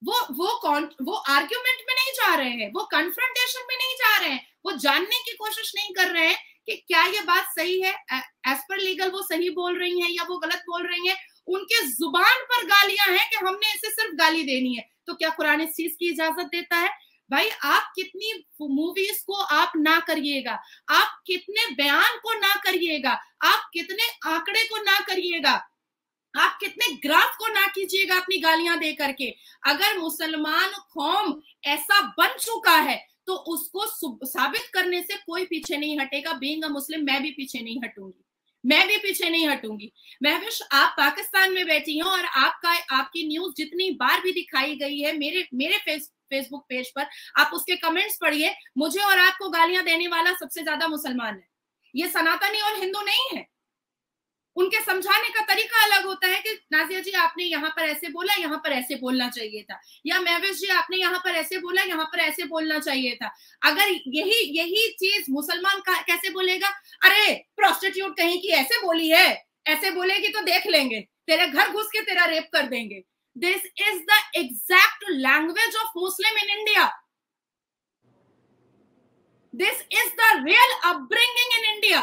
वो वो कौन, वो आर्ग्यूमेंट में नहीं जा रहे हैं, वो कन्फ्रंटेशन में नहीं जा रहे हैं, वो जानने की कोशिश नहीं कर रहे हैं कि क्या ये बात सही है? एज पर लीगल वो सही बोल रही हैं या वो गलत बोल रही हैं? उनके ज़ुबान पर गालियाँ हैं कि हमने इसे सिर्फ़ गाली देनी है। तो क्या कुरान इस चीज़ की इजाज़त देता है? भाई, आप कितनी मूवीज़ को आप ना करिएगा। आप कितने बयान को ना करिएगा। आप कितने आंकड़े को ना करिएगा। आप कितने ग्राफ को ना कीजिएगा अपनी गालियाँ दे करके। अगर मुसलमान कौम ऐसा बन चुका है तो उसको साबित करने से कोई पीछे नहीं हटेगा। बींग मुस्लिम मैं भी पीछे नहीं हटूँगी। मैं भी पीछे नहीं हटूँगी। महविश आप पाकिस्तान में बैठी हो और आपका, आपकी न्यूज़ जितनी बार भी दिखाई गई है, मेरे मेरे फेस फेसबुक पेज पर, आप उसके कमेंट्स पढ़िए। मुझे और आपको गालियाँ देने वाला सबसे ज़्यादा मुसलमान है। ये सनातनी और हिंदू नहीं है। उनके समझाने का तरीका अलग होता है कि नाजिया जी, आपने यहाँ पर ऐसे बोला, यहाँ पर ऐसे बोलना चाहिए था। या महवेश जी, आपने यहाँ पर ऐसे बोला, यहाँ पर ऐसे बोलना चाहिए था। अगर यही यही चीज़ मुसलमान कैसे बोलेगा? अरे प्रोस्टिट्यूट कहीं की ऐसे बोली है, ऐसे बोलेगी तो देख लेंगे। तेरे घर घुस के तेरा रेप कर देंगे। This is the exact language of Muslim in India this is the real upbringing in India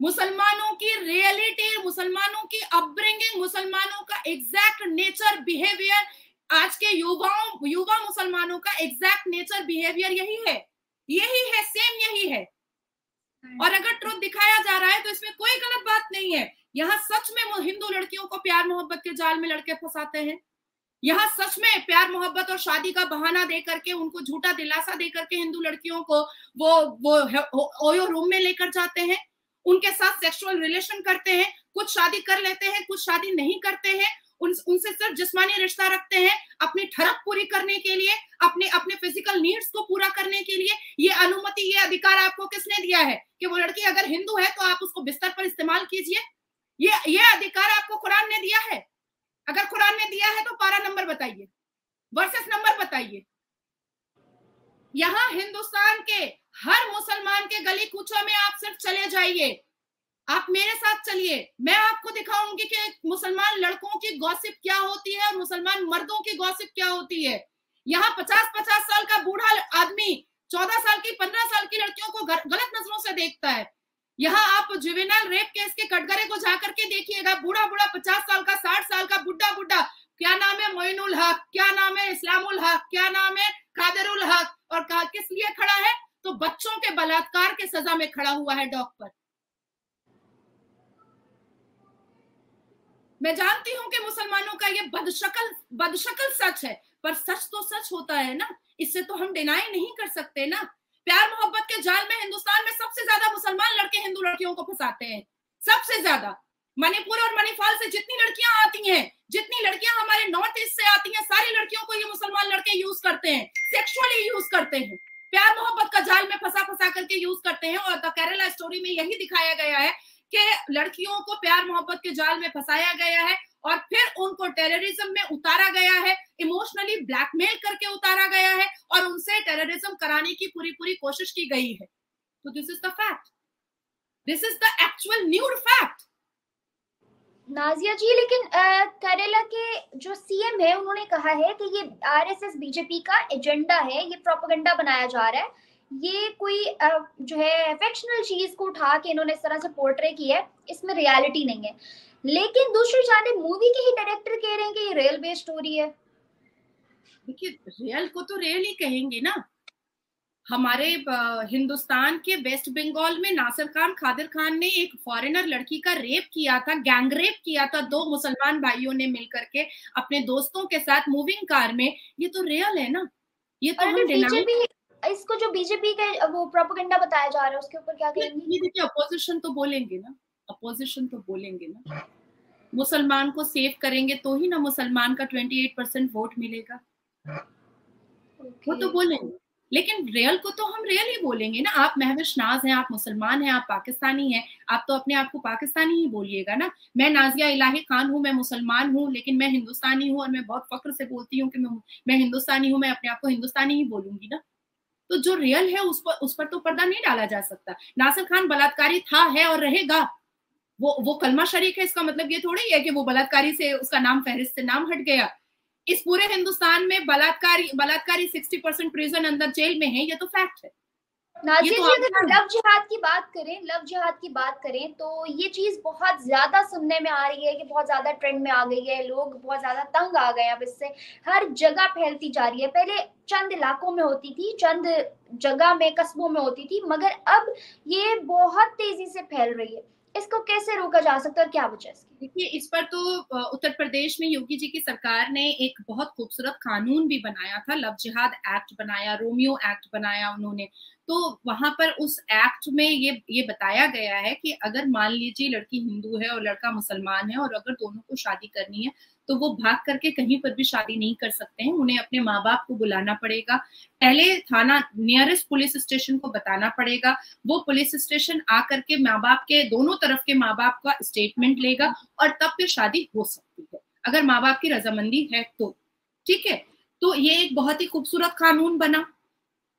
मुसलमानों की रियलिटी मुसलमानों की अपब्रिंगिंग मुसलमानों का एग्जैक्ट नेचर बिहेवियर आज के युवाओं युवा मुसलमानों का एग्जैक्ट नेचर बिहेवियर यही है। यही है सेम यही है। और अगर ट्रुथ दिखाया जा रहा है तो इसमें कोई गलत बात नहीं है। यहाँ सच में हिंदू लड़कियों को प्यार मोहब्बत के जाल में लड़के फंसाते हैं। यहाँ सच में प्यार मोहब्बत और शादी का बहाना दे करके उनको झूठा दिलासा दे करके हिंदू लड़कियों को वो वो ओयो रूम में लेकर जाते हैं। उनके साथ सेक्सुअल रिलेशन करते हैं कुछ शादी कर लेते हैं कुछ शादी नहीं करते हैं उन, उनसे सिर्फ़ जिस्मानी रिश्ता रखते हैं अपनी ठरक पूरी करने के लिए अपने अपने फ़िज़िकल नीड्स को पूरा करने के लिए। ये अनुमति ये अधिकार आपको किसने दिया है कि वो लड़की अगर हिंदू है तो आप उसको बिस्तर पर इस्तेमाल कीजिए। ये ये अधिकार आपको कुरान ने दिया है। अगर कुरान ने दिया है तो पारा नंबर बताइए वर्सेस नंबर बताइए। यहाँ हिंदुस्तान के हर मुसलमान के गली कूचों में आप सिर्फ़ चले जाइए। आप मेरे साथ चलिए। मैं आपको दिखाऊँगी कि मुसलमान लड़कों की गौसिप क्या होती है और मुसलमान मर्दों की गौसिप क्या होती है। यहाँ पचास पचास साल का बूढ़ा आदमी चौदह साल की, पंद्रह साल की लड़कियों को गलत नज़रों से देखता है। यहाँ आप जुवेनाइल रेप केस के कटघरे को जाकर के देखिएगा। बूढ़ा बूढ़ा पचास साल का, साठ साल का बुढ़ा बुढ़ा क्या नाम है मोइनुल हक? क्या नाम है इस्लामुल हक? क्या नाम है कादरुल हक? और किस लिए खड़ा है? तो बच्चों के बलात्कार के सजा में खड़ा हुआ है डॉक पर। मैं जानती हूँ कि मुसलमानों का ये बदशकल बदशकल सच है, पर सच तो सच होता है ना? इससे तो हम डिनाई नहीं कर सकते ना? प्यार मोहब्बत के जाल में हिंदुस्तान में सबसे ज़्यादा मुसलमान लड़के हिंदू लड़कियों को फंसाते हैं। सबसे ज़्यादा। मणिपुर और मणिपाल से जितनी लड़कियाँ आती हैं, जितनी लड़कियाँ हमारे नॉर्थ ईस्ट से आती हैं, सारी लड़कियों को ये मुसलमान लड़के यूज़ करते हैं सेक्सुअली यूज़ करते हैं। प्यार मोहब्बत का जाल में फंसा फंसा करके यूज़ करते हैं और द केरला स्टोरी में यही दिखाया गया है कि लड़कियों को प्यार मोहब्बत के जाल में फंसाया गया है और फिर उनको टेररिज्म में उतारा गया है इमोशनली ब्लैकमेल करके उतारा गया है और उनसे टेररिज्म कराने की पूरी पूरी कोशिश की गई है। तो this is the fact this is the actual nude fact Nazia ji, लेकिन करेला के जो सीएम है, उन्होंने कहा है कि ये आरएसएस बीजेपी का एजेंडा है, ये प्रोपेगेंडा बनाया जा रहा है। ये कोई जो है फिक्शनल चीज़ को उठा के इन्होंने इस तरह से पोर्ट्रे की है, इसमें रियलिटी नहीं है। लेकिन दूसरी जानब मूवी के ही डायरेक्टर कह रहे हैं कि ये रियल बेस्ड स्टोरी है। देखिए रियल को तो रियल ही कहेंगे ना। हमारे हिंदुस्तान के वेस्ट बंगाल में नासिर खान खादिर खान ने एक फॉरेनर लड़की का रेप किया था गैंग रेप किया था दो मुसलमान भाइयों ने मिलकर के अपने दोस्तों के साथ मूविंग कार में। ये तो रियल है ना? ये तो हम बीजेपी इसको जो बीजेपी के वो प्रोपेगेंडा बताया जा रहा है उसके ऊपर क्या कहेंगे? ये देखिए अपोजिशन तो बोलेंगे ना। अपोजिशन तो बोलेंगे ना। मुसलमान को सेव करेंगे तो ही ना मुसलमान का 28 परसेंट वोट मिलेगा। okay. वो तो बोलेंगे। लेकिन रियल को तो हम रियल ही बोलेंगे ना। आप महविश नाज हैं, आप मुसलमान हैं, आप पाकिस्तानी हैं, आप तो अपने आप को पाकिस्तानी ही बोलिएगा ना। मैं नाजिया इलाही खान हूँ, मैं मुसलमान हूँ, लेकिन मैं हिंदुस्तानी हूँ और मैं बहुत फख्र से बोलती हूँ कि मैं मैं हिंदुस्तानी हूँ, मैं अपने आप को हिंदुस्तानी ही बोलूँगी ना। तो जो रियल है उस पर उस पर तो पर्दा नहीं डाला जा सकता। नासिर खान बलात्कारी था, है और रहेगा। वो वो कलमा शरीक है, इसका मतलब ये थोड़ी है कि वो बलात्कारी से उसका नाम फहरिस्त से नाम हट गया। इस पूरे हिंदुस्तान में बलात्कारी बलात्कारी सिक्सटी परसेंट प्रिजन अंदर जेल में है ये तो फैक्ट है। नाजिर तो जी अगर लव जिहाद की बात करें लव जिहाद की बात करें तो ये चीज़ बहुत ज़्यादा सुनने में आ रही है कि बहुत ज़्यादा ट्रेंड में आ गई है लोग बहुत ज़्यादा तंग आ गए अब इससे। हर जगह फैलती जा रही है। पहले चंद इलाकों में होती थी चंद जगह में कस्बों में होती थी मगर अब ये बहुत तेज़ी से फैल रही है। इसको कैसे रोका जा सकता है और क्या वजह से देखिए, इस पर तो उत्तर प्रदेश में योगी जी की सरकार ने एक बहुत खूबसूरत कानून भी बनाया था, लव जिहाद एक्ट बनाया, रोमियो एक्ट बनाया उन्होंने। तो वहाँ पर उस एक्ट में ये ये बताया गया है कि अगर मान लीजिए लड़की हिंदू है और लड़का मुसलमान है और अगर दोनों को शादी करनी है तो वो भाग करके कहीं पर भी शादी नहीं कर सकते हैं। उन्हें अपने माँ बाप को बुलाना पड़ेगा। पहले थाना नियरेस्ट पुलिस स्टेशन को बताना पड़ेगा। वो पुलिस स्टेशन आकर के माँ बाप के, दोनों तरफ़ के माँ बाप का स्टेटमेंट लेगा और तब फिर शादी हो सकती है। अगर माँ बाप की रजामंदी है तो ठीक है? तो ये एक बहुत ही खूबसूरत कानून बना।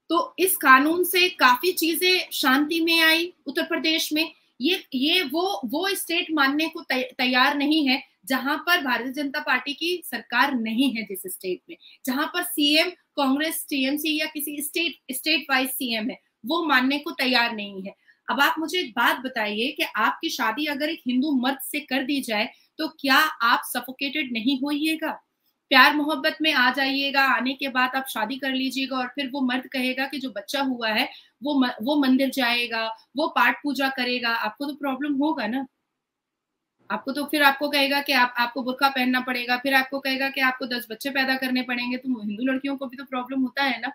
तो इस कानून से काफ़ी चीज़ें शांति में आई उत्तर प्रदेश में। ये ये वो वो स्टेट मानने को तैयार नहीं है, जहाँ पर भारतीय जनता पार्टी की सरकार नहीं है जिस स्टेट में। जहाँ पर सीएम, कांग्रेस, टीएमसी या किसी स्टेट स्टेट वाइज सीएम है, वो मानने को तैयार नहीं है। अब आप मुझे एक बात बताइए कि आपकी शादी अगर एक हिंदू मर्द से कर दी जाए तो क्या आप सफोकेटेड नहीं होइएगा? प्यार मोहब्बत में आ जाइएगा आने के बाद आप शादी कर लीजिएगा और फिर वो मर्द कहेगा कि जो बच्चा हुआ है वो म, वो मंदिर जाएगा वो पाठ पूजा करेगा आपको तो प्रॉब्लम होगा ना? आपको तो फिर आपको कहेगा कि आप आपको बुरखा पहनना पड़ेगा फिर आपको कहेगा कि आपको दस बच्चे पैदा करने पड़ेंगे तो हिंदू लड़कियों को भी तो प्रॉब्लम होता है ना?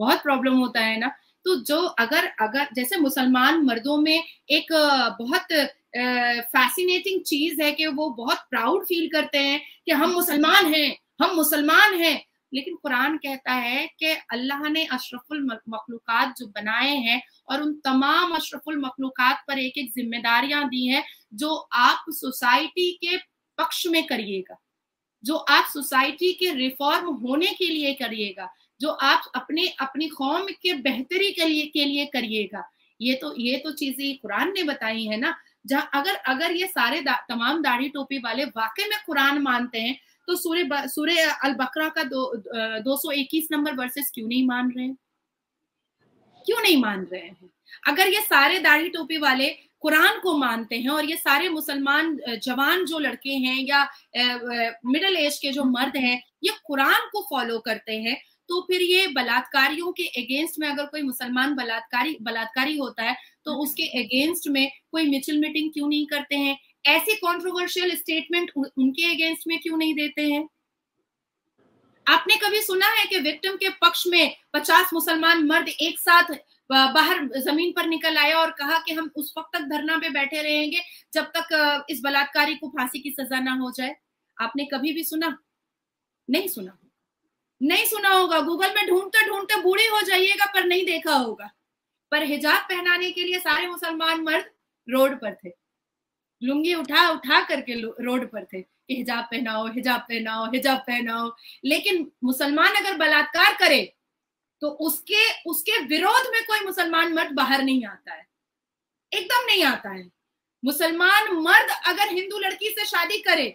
बहुत प्रॉब्लम होता है ना? तो जो अगर अगर जैसे मुसलमान मर्दों में एक बहुत फैसिनेटिंग चीज़ है कि वो बहुत प्राउड फील करते हैं कि हम मुसलमान हैं, हम मुसलमान हैं। लेकिन कुरान कहता है कि अल्लाह ने अशरफुल मखलूक़ात जो बनाए हैं और उन तमाम अशरफुल मखलूक़ात पर एक एक जिम्मेदारियाँ दी हैं जो आप सोसाइटी के पक्ष में करिएगा, जो आप सोसाइटी के रिफॉर्म होने के लिए करिएगा। जो आप अपने अपनी कौम के बेहतरी के लिए के लिए करिएगा। ये तो ये तो चीज़ें कुरान ने बताई है ना। जहाँ अगर अगर ये सारे दा, तमाम दाढ़ी टोपी वाले वाकई में कुरान मानते हैं तो सूर्य सूर्य अल बकरा का दो दो सौ इक्कीस नंबर वर्सेस क्यों नहीं मान रहे क्यों नहीं मान रहे हैं? अगर ये सारे दाढ़ी टोपी वाले कुरान को मानते हैं और ये सारे मुसलमान जवान जो लड़के हैं या मिडिल एज के जो मर्द हैं ये कुरान को फॉलो करते हैं तो फिर ये बलात्कारियों के अगेंस्ट में अगर कोई मुसलमान बलात्कारी बलात्कारी होता है तो हम्म। उसके अगेंस्ट में कोई मिचिल मीटिंग क्यों नहीं करते हैं? ऐसे कंट्रोवर्शियल स्टेटमेंट उनके अगेंस्ट में क्यों नहीं देते हैं? आपने कभी सुना है कि विक्टिम के पक्ष में पचास मुसलमान मर्द एक साथ बाहर ज़मीन पर निकल आया और कहा कि हम उस वक्त तक धरना पे बैठे रहेंगे जब तक इस बलात्कारी को फांसी की सजा ना हो जाए? आपने कभी भी सुना? नहीं सुना? नहीं सुना होगा गूगल में ढूंढते ढूंढते बूढ़े हो जाइएगा, पर नहीं देखा होगा। पर हिजाब पहनाने के लिए सारे मुसलमान मर्द रोड पर थे। लुंगी उठा उठा करके रोड पर थे कि हिजाब पहनाओ हिजाब पहनाओ हिजाब पहनाओ। लेकिन मुसलमान अगर बलात्कार करे तो उसके उसके विरोध में कोई मुसलमान मर्द बाहर नहीं आता है। एकदम नहीं आता है। मुसलमान मर्द अगर हिंदू लड़की से शादी करे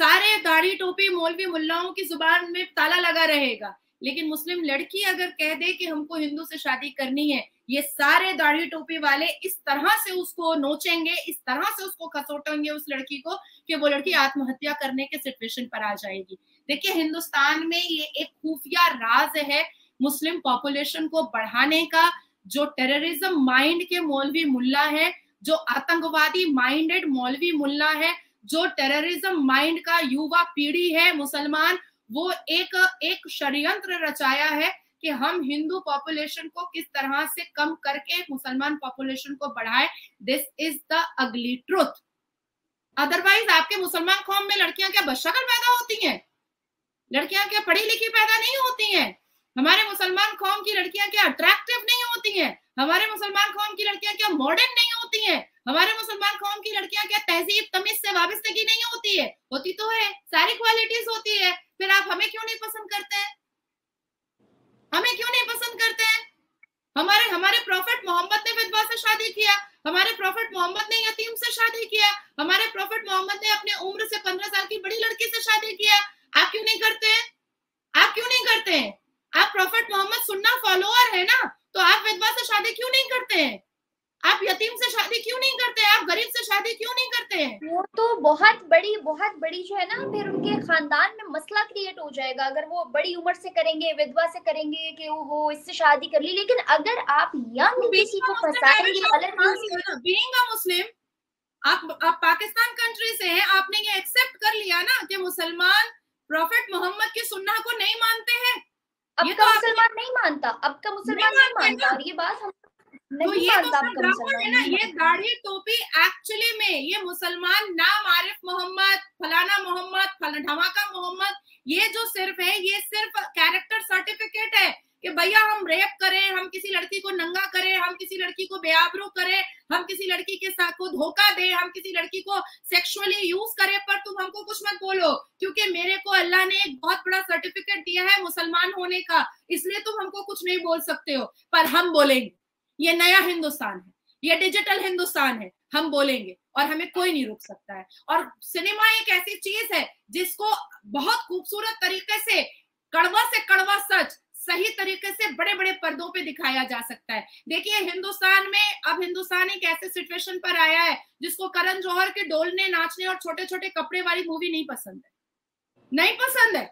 सारे दाढ़ी टोपी मौलवी मुल्लाओं की ज़ुबान में ताला लगा रहेगा। लेकिन मुस्लिम लड़की अगर कह दे कि हमको हिंदू से शादी करनी है, ये सारे दाढ़ी टोपी वाले इस तरह से उसको नोचेंगे, इस तरह से उसको खसोटेंगे उस लड़की को कि वो लड़की आत्महत्या करने के सिचुएशन पर आ जाएगी। देखिए, हिंदुस्तान में ये एक खुफिया राज है मुस्लिम पॉपुलेशन को बढ़ाने का, जो टेररिज्म माइंड के मौलवी मुल्ला है, जो आतंकवादी माइंडेड मौलवी मुल्ला है जो टेररिज्म माइंड का युवा पीढ़ी है, मुसलमान, वो एक एक षड्यंत्र रचाया है कि हम हिंदू पॉपुलेशन को किस तरह से कम करके मुसलमान पॉपुलेशन को बढ़ाए। This is the ugly truth otherwise आपके मुसलमान कौम में लड़कियाँ क्या बशकल पैदा होती हैं? लड़कियाँ क्या पढ़ी लिखी पैदा नहीं होती हैं? हमारे मुसलमान कौम की लड़कियाँ क्या अट्रैक्टिव नहीं होती हैं? हमारे मुसलमान कौम की लड़कियाँ क्या मॉडर्न नहीं होती हैं? हमारे मुसलमान कौम की लड़कियाँ क्या तहजीब, तमीज से वाबस्तगी नहीं होती है? होती तो है, सारी क्वालिटीज होती है, फिर आप हमें क्यों नहीं पसंद करते हैं? हमें क्यों नहीं पसंद करते हैं? हमारे हमारे प्रॉफिट मोहम्मद ने विधवा से शादी किया, हमारे प्रॉफिट मोहम्मद ने यतीम से शादी किया, हमारे प्रॉफिट मोहम्मद ने अपने उम्र से पंद्रह साल की बड़ी लड़की से शादी किया। आप क्यों नहीं करते हैं? आप क्यों नहीं करते हैं? आप प्रॉफिट मोहम्मद सुनना फॉलोअर है ना तो आप विधवा से शादी क्यों नहीं करते हैं? आप यतीम से शादी क्यों नहीं करते? आप गरीब से शादी क्यों नहीं करते? हैं वो तो बहुत बड़ी बहुत बड़ी जो है ना फिर उनके खानदान में मसला क्रिएट हो जाएगा। अगर वो बड़ी उम्र से करेंगे विधवा से करेंगे कि वो इससे शादी कर ली। लेकिन अगर आप यंग तो किसी को फंसाएँगे मुस्लिम आप आप पाकिस्तान कंट्री से हैं आपने ये एक्सेप्ट कर लिया ना कि मुसलमान प्रॉफिट मोहम्मद की सुन्ना को नहीं मानते हैं? अब का तो मुसलमान नहीं मानता अब का मुसलमान नहीं मानता और ये बात हम तो ये तो है ना ये दाढ़ी टोपी एक्चुअली में ये मुसलमान नाम आरिफ मोहम्मद फलाना मोहम्मद धमाका मोहम्मद ये जो सिर्फ़ है ये सिर्फ़ कैरेक्टर सर्टिफिकेट है कि भैया हम रेप करें हम किसी लड़की को नंगा करें हम किसी लड़की को बेआबरू करें हम किसी लड़की के साथ को धोखा दें हम किसी लड़की को सेक्सुअली यूज़ करें पर तुम हमको कुछ मत बोलो क्योंकि मेरे को अल्लाह ने एक बहुत बड़ा सर्टिफिकेट दिया है मुसलमान होने का इसलिए तुम हमको कुछ नहीं बोल सकते हो पर हम बोलेंगे। ये नया हिंदुस्तान है, ये डिजिटल हिंदुस्तान है, हम बोलेंगे और हमें कोई नहीं रोक सकता है। और सिनेमा एक ऐसी चीज़ है जिसको बहुत खूबसूरत तरीके से, कड़वा से कड़वा सच, सही तरीके से बड़े बड़े पर्दों पे दिखाया जा सकता है। देखिए, हिंदुस्तान में अब हिंदुस्तान एक ऐसे सिचुएशन पर आया है जिसको करण जौहर के डोलने नाचने और छोटे छोटे कपड़े वाली मूवी नहीं पसंद है। नहीं पसंद है?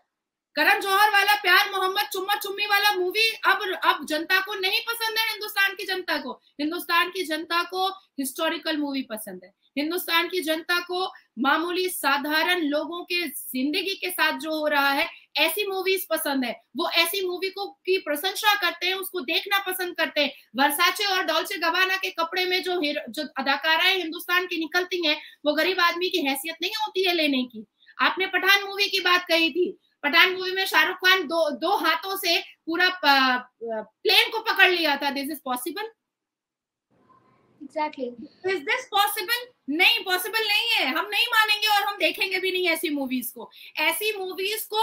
करण जौहर वाला प्यार, मोहम्मद चुम्मा चुम्मी वाला मूवी अब अब जनता को नहीं पसंद है, हिंदुस्तान की जनता को। हिंदुस्तान की जनता को हिस्टोरिकल मूवी पसंद है। हिंदुस्तान की जनता को मामूली साधारण लोगों के ज़िंदगी के साथ जो हो रहा है, ऐसी मूवीज़ पसंद है। वो ऐसी मूवी को, की प्रशंसा करते हैं, उसको देखना पसंद करते हैं। वर्साचे और डॉल्चे गवाना के कपड़े में जो जो अदाकाराएँ हिंदुस्तान की निकलती हैं, वो गरीब आदमी की हैसियत नहीं होती है लेने की। आपने पठान मूवी की बात कही थी। पठान मूवी में शाहरुख खान दो दो हाथों से पूरा प्लेन को पकड़ लिया था। This is possible exactly is this possible नहीं पॉसिबल नहीं है। हम नहीं मानेंगे और हम देखेंगे भी नहीं ऐसी मूवीज़ को। ऐसी मूवीज़ को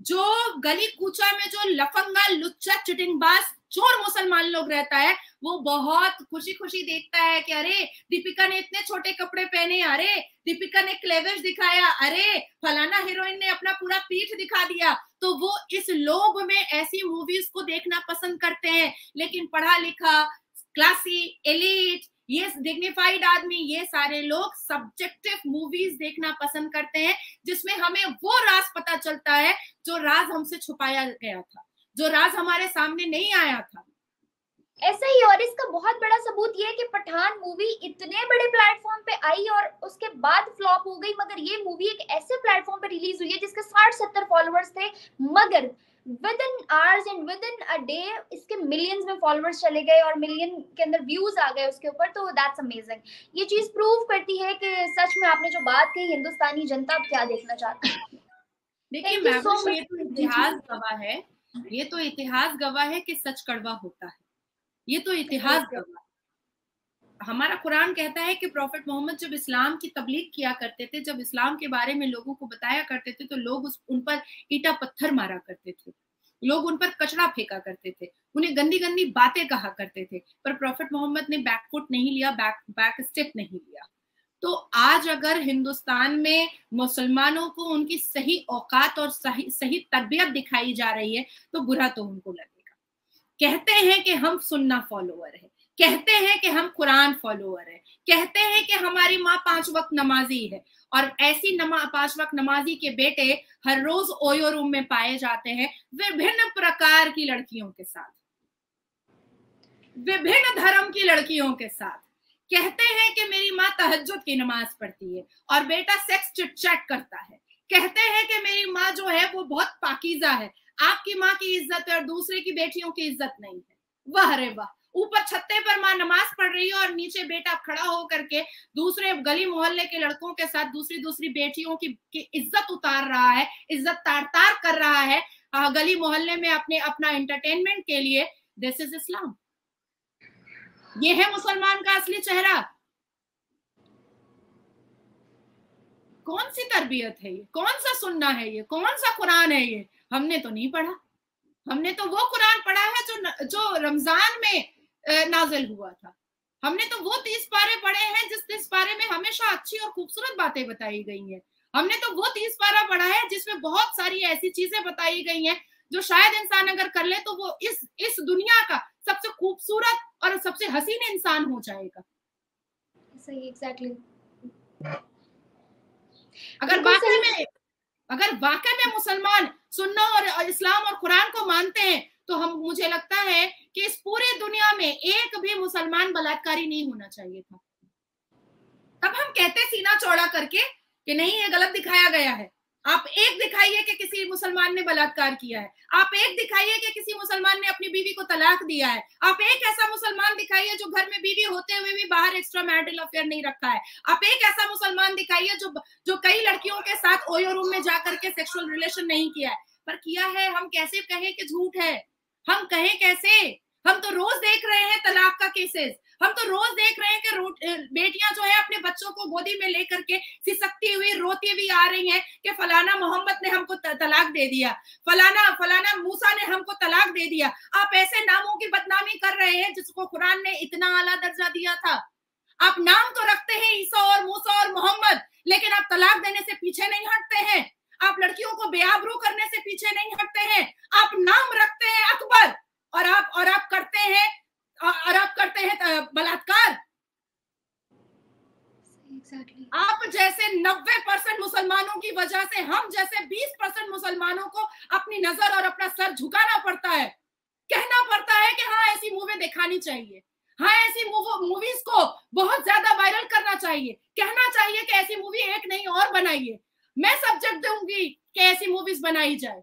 जो गली कूचा में जो लफंगा, लुच्चा, चिटिंगबाज, चोर मुसलमान लोग रहता है, वो बहुत खुशी खुशी देखता है कि अरे, दीपिका ने इतने छोटे कपड़े पहने, अरे, दीपिका ने क्लेवेज दिखाया, अरे, फलाना हीरोइन ने अपना पूरा पीठ दिखा दिया। तो वो इस लोभ में ऐसी मूवीज़ को देखना पसंद करते हैं, लेकिन पढ़ा लिखा क्लासी एलिट ये डिग्निफाइड आदमी, ये सारे लोग सब्जेक्टिव मूवीज़ देखना पसंद करते हैं, जिसमें हमें वो राज पता चलता है, जो राज हमसे छुपाया गया था, जो राज हमारे सामने नहीं आया था। ऐसा ही और इसका बहुत बड़ा सबूत ये है कि पठान मूवी इतने बड़े प्लेटफॉर्म पे आई और उसके बाद फ्लॉप हो गई, मगर ये मूवी एक ऐसे प्लेटफॉर्म पे रिलीज़ हुई है जिसके साठ सत्तर फॉलोअर्स थे, मगर within hours and within a day इसके मिलियंस में फॉलोअर्स चले गए और मिलियन के अंदर व्यूज़ आ गए उसके ऊपर तो दैट्स अमेजिंग ये चीज़ प्रूव करती है कि सच में आपने जो बात कही हिंदुस्तानी जनता क्या देखना चाहती है? देखिए मैम ये तो इतिहास गवाह है। ये तो इतिहास गवाह है कि सच कड़वा होता है। ये तो इतिहास गवाह हमारा कुरान कहता है कि प्रॉफिट मोहम्मद जब इस्लाम की तबलीग किया करते थे, जब इस्लाम के बारे में लोगों को बताया करते थे तो लोग उस, उन पर ईटा पत्थर मारा करते थे। लोग उन पर कचरा फेंका करते थे, उन्हें गंदी गंदी बातें कहा करते थे, पर प्रॉफिट मोहम्मद ने बैकफुट नहीं लिया, बैक बैक स्टेप नहीं लिया। तो आज अगर हिंदुस्तान में मुसलमानों को उनकी सही औकात और सही सही तरबियत दिखाई जा रही है तो बुरा तो उनको लगेगा। कहते हैं कि हम सुनना फॉलोअर है। कहते हैं कि हम कुरान फॉलोअर है। कहते हैं कि हमारी माँ पाँच वक्त नमाजी है। और ऐसी नमा, पाँच वक्त नमाजी के बेटे हर रोज ओयो रूम में पाए जाते हैं विभिन्न प्रकार की लड़कियों के साथ। विभिन्न धर्म की लड़कियों के साथ। कहते हैं कि मेरी माँ तहज्जुद की नमाज़ पढ़ती है और बेटा सेक्स चिट करता है। कहते हैं कि मेरी माँ जो है वो बहुत पाकिजा है। आपकी माँ की इज़्ज़त है और दूसरे की बेटियों की इज़्ज़त नहीं है। वाह रे वाह। ऊपर छत्ते पर माँ नमाज़ पढ़ रही है और नीचे बेटा खड़ा हो करके दूसरे गली मोहल्ले के लड़कों के साथ दूसरी दूसरी बेटियों की, की इज़्ज़त उतार रहा है इज़्ज़त तार तार कर रहा है। गली मोहल्ले में अपने अपना एंटरटेनमेंट के लिए दिस इज़ इस्लाम ये है मुसलमान का असली चेहरा। कौन सी तरबियत है ये? कौन सा सुनना है ये? कौन सा कुरान है ये? हमने तो नहीं पढ़ा। हमने तो वो कुरान पढ़ा है जो जो रमज़ान में नाजिल हुआ था। हमने तो वो तीस पारे पढ़े हैं जिस तीस पारे में हमेशा अच्छी और खूबसूरत बातें बताई गई हैं। हमने तो वो तीस पारा पढ़ा है जिसमें बहुत सारी ऐसी चीज़ें बताई गई हैं जो शायद इंसान अगर कर ले तो वो इस इस दुनिया का सबसे खूबसूरत और सबसे हसीन इंसान हो जाएगा। सही एग्जैक्टली अगर वाकई में अगर वाकई में मुसलमान सुन्ना और इस्लाम और कुरान को मानते हैं तो हम, मुझे लगता है कि इस पूरी दुनिया में एक भी मुसलमान बलात्कारी नहीं होना चाहिए था। तब हम कहते सीना चौड़ा करके कि नहीं, ये गलत दिखाया गया है। आप एक दिखाइए कि किसी मुसलमान ने बलात्कार किया है। आप एक दिखाइए कि किसी मुसलमान ने अपनी बीवी को तलाक दिया है। आप एक ऐसा मुसलमान दिखाइए जो घर में बीवी होते हुए भी बाहर एक्स्ट्रा मैरिटल अफेयर नहीं रखा है। आप एक ऐसा मुसलमान दिखाइए जो जो कई लड़कियों के साथ ओयो रूम में जाकर के सेक्सुअल रिलेशन नहीं किया है। पर किया है, हम कैसे कहें कि झूठ है? हम कहें कैसे? हम तो रोज देख रहे हैं तलाक का केसेस हम तो रोज देख रहे हैं कि बेटियाँ जो है अपने बच्चों को गोदी में लेकर के सिसकती हुई, रोती हुई आ रही हैं कि फलाना मोहम्मद ने हमको तलाक दे दिया. फलाना फलाना मूसा ने हमको तलाक दे दिया. आप ऐसे नामों की बदनामी कर रहे हैं जिसको कुरान ने इतना आला दर्जा दिया था. आप नाम तो रखते हैं ईसा और मूसा और मोहम्मद, लेकिन आप तलाक देने से पीछे नहीं हटते हैं. आप लड़कियों को बेआबरू करने से पीछे नहीं हटते हैं. आप नाम रखते हैं अकबर और आप और आप करते हैं और आप करते हैं बलात्कार exactly. आप जैसे 90 परसेंट मुसलमानों की वजह से हम जैसे 20 परसेंट मुसलमानों को अपनी नज़र और अपना सर झुकाना पड़ता है कहना पड़ता है कि हाँ ऐसी मूवी दिखानी चाहिए हाँ ऐसी मूवीज़ को बहुत ज़्यादा वायरल करना चाहिए कहना चाहिए कि ऐसी मूवी एक नहीं और बनाइए मैं सब्जेक्ट दूँगी कि ऐसी मूवीज़ बनाई जाए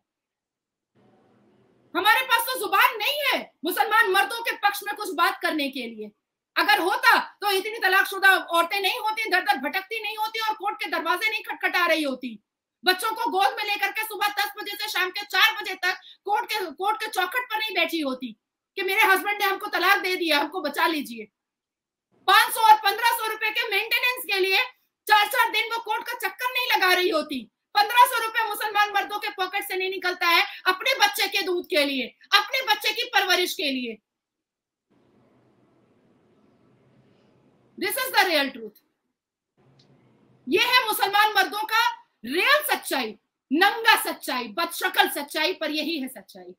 हमारे पास तो ज़ुबान नहीं है मुसलमान मर्दों के पक्ष में कुछ बात करने के लिए अगर होता तो इतनी तलाकशुदा औरतें नहीं होती दर दर भटकती नहीं होती और कोर्ट के दरवाजे नहीं खटखटा रही होती बच्चों को गोद में लेकर के सुबह दस बजे से शाम के चार बजे तक कोर्ट के कोर्ट के चौखट पर नहीं बैठी होती कि मेरे हस्बैंड ने हमको तलाक दे दिया हमको बचा लीजिए पाँच सौ और पंद्रह सौ रुपए के मेंटेनेंस के लिए चार चार दिन वो कोर्ट का चक्कर नहीं लगा रही होती पंद्रह सौ रुपए मुसलमान मर्दों के पॉकेट से नहीं निकलता है अपने बच्चे के दूध के लिए अपने बच्चे की परवरिश के लिए this is the real truth ये है मुसलमान मर्दों का रियल सच्चाई नंगा सच्चाई बदशकल सच्चाई पर यही है सच्चाई।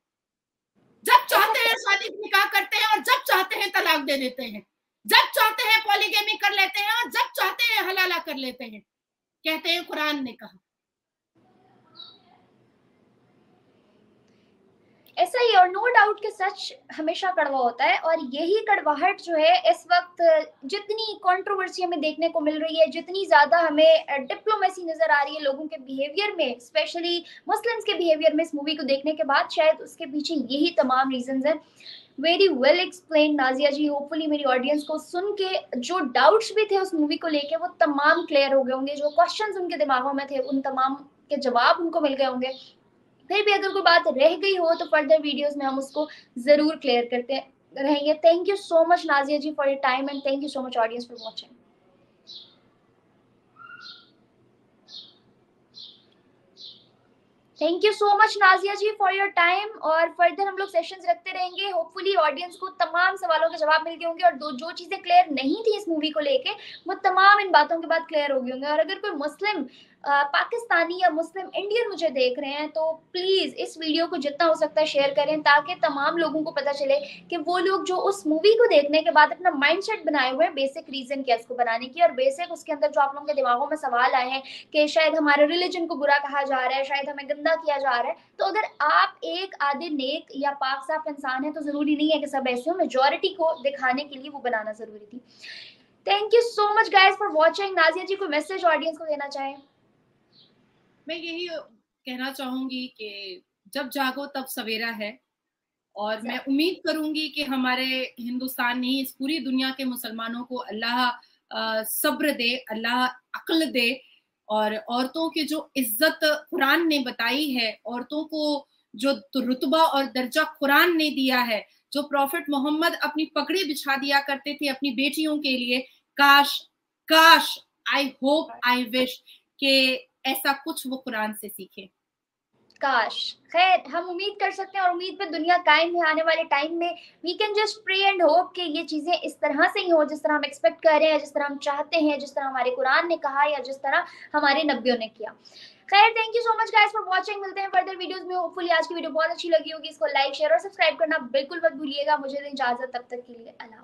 जब चाहते हैं शादी निकाह करते हैं और जब चाहते हैं तलाक दे देते हैं। जब चाहते हैं पॉलीगेमी कर लेते हैं और जब चाहते हैं हलाला कर लेते हैं। कहते हैं कुरान ने कहा ऐसा ही और नो डाउट कि सच हमेशा कड़वा होता है, और यही कड़वाहट जो है, इस वक्त जितनी कंट्रोवर्सी हमें देखने को मिल रही है, जितनी ज़्यादा हमें डिप्लोमेसी नज़र आ रही है लोगों के बिहेवियर में स्पेशली मुस्लिम्स के बिहेवियर में इस मूवी को देखने के बाद, शायद उसके पीछे यही तमाम रीजन है। Very well explain Nazia ji hopefully मेरी ऑडियंस को सुन के जो डाउट्स भी थे उस मूवी को लेके, वो तमाम क्लियर हो गए होंगे, जो क्वेश्चंस उनके दिमागों में थे, उन तमाम के जवाब उनको मिल गए होंगे। फिर भी अगर कोई बात रह गई हो तो फर्दर वीडियोस में हम उसको ज़रूर क्लियर करते रहेंगे। Thank you so much Nazia ji for your time and thank you so much audience for watching thank you so much Nazia ji for your time और फर्दर हम लोग सेशंस रखते रहेंगे। होपफुली ऑडियंस को तमाम सवालों के जवाब मिल गए होंगे और दो, जो चीज़ें क्लियर नहीं थी इस मूवी को लेके, वो तमाम इन बातों के बाद क्लियर हो गए होंगे। और अगर कोई मुस्लिम पाकिस्तानी या मुस्लिम इंडियन मुझे देख रहे हैं तो प्लीज़ इस वीडियो को जितना हो सकता है शेयर करें ताकि तमाम लोगों को पता चले कि वो लोग जो उस मूवी को देखने के बाद अपना माइंडसेट बनाए हुए हैं बेसिक रीजन क्या इसको बनाने की। और बेसिक उसके अंदर जो आप लोगों के दिमागों में सवाल आए हैं कि शायद हमारे रिलीजन को बुरा कहा जा रहा है, शायद हमें गंदा किया जा रहा है तो अगर आप एक आधे नेक या पाक साफ़ इंसान है तो ज़रूरी नहीं है कि सब ऐसे हो। मेजोरिटी को दिखाने के लिए वो बनाना ज़रूरी थी। Thank you so much guys for watching Nazia ji को मैसेज ऑडियंस को देना चाहें? मैं यही कहना चाहूँगी कि जब जागो तब सवेरा है। और मैं उम्मीद करूँगी कि हमारे हिंदुस्तान नहीं इस पूरी दुनिया के मुसलमानों को अल्लाह सब्र दे अल्लाह अक्ल दे। और औरतों की जो इज़्ज़त कुरान ने बताई है औरतों को जो रुतबा और दर्जा कुरान ने दिया है जो प्रॉफिट मोहम्मद अपनी पगड़ी बिछा दिया करते थे अपनी बेटियों के लिए काश काश आई होप आई विश के ऐसा कुछ वो कुरान से सीखे। काश। खैर, हम उम्मीद कर सकते हैं और उम्मीद पे दुनिया कायम है, आने वाले टाइम में we can just pray and hope कि ये चीज़ें इस तरह से ही हो, जिस तरह हम एक्सपेक्ट कर रहे हैं, जिस तरह हम चाहते हैं, जिस तरह हमारे कुरान ने कहा या जिस तरह हमारे नबियों ने किया। खैर thank you so much guys for watching मिलते हैं फर्दर वीडियोस में। होपफुली आज की वीडियो बहुत अच्छी लगी होगी। इसको लाइक शेयर और सब्सक्राइब करना बिल्कुल मत भूलिएगा। मुझे इजाज़त तब तक के लिए। अल्लाह